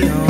me on.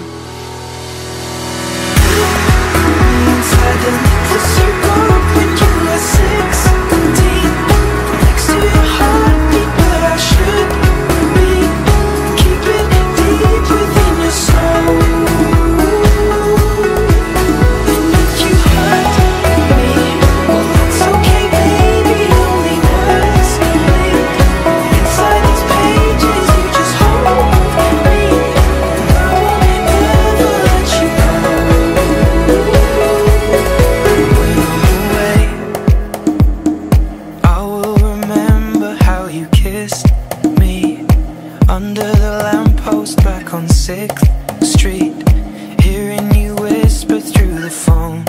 6th Street Hearing you whisper through the phone.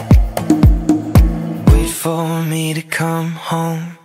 Wait for me to come home.